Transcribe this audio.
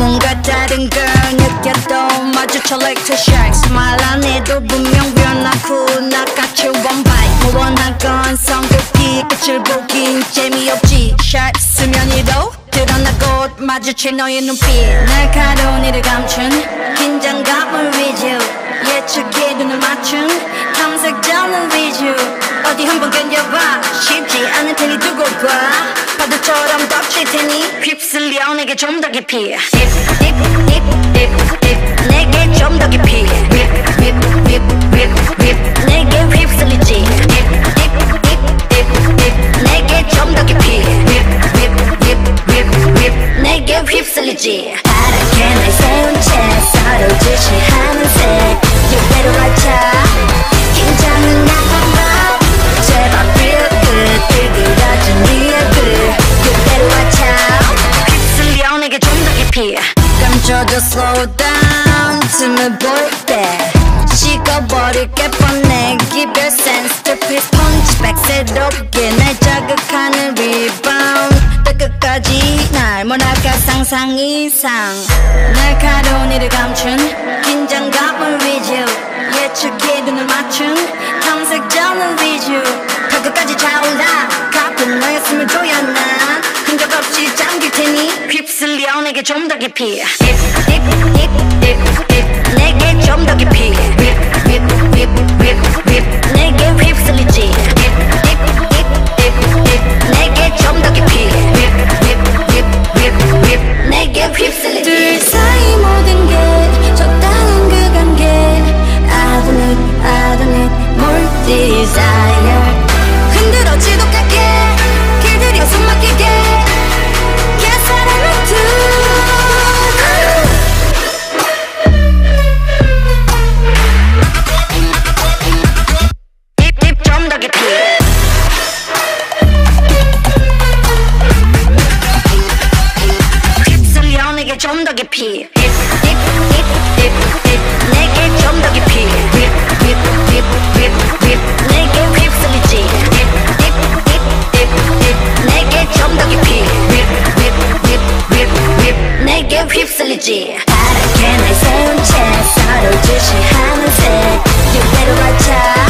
다른 걸 느껴도 마주쳐 like two sharks 말 안 해도 분명 변하고 나같이 one bite 뭐 원한 건 성급히 끝을 보긴 재미없지. Shark 수면 위로 드러나고 마주칠 너의 눈빛. 날카로운 이를 감춘 긴장감을 위주 예측해 눈을 맞춘 탐색자는 위주 어디 한번 견뎌봐. 쉽지 않을 테니 두고 봐. 파도처럼 덮칠 테니 휩쓸려 내게 좀 더 깊이. 내게 좀 더 깊이 내게 좀 더 깊이. 감춰줘 slow down 틈을 볼때. 식어버릴게 뻔해 Give your sense to please punch back. 새롭게 날 자극하는 rebound. 또 끝까지 날 뭐랄까 상상 이상. 날카로운 이를 감춘 내게 좀 더 깊이. 내게 좀 더 깊이 좀 더 깊이 deep, deep, deep, deep, 내게 좀 더 깊이 deep, deep, deep, deep, deep 내게 휩쓸리지 deep, deep, deep, deep, deep 내게 좀 더 깊이 deep, deep, deep, deep, deep 내게 휩쓸리지 파랗게 날 세운 채 서로 주시하는 새 유배로 맞춰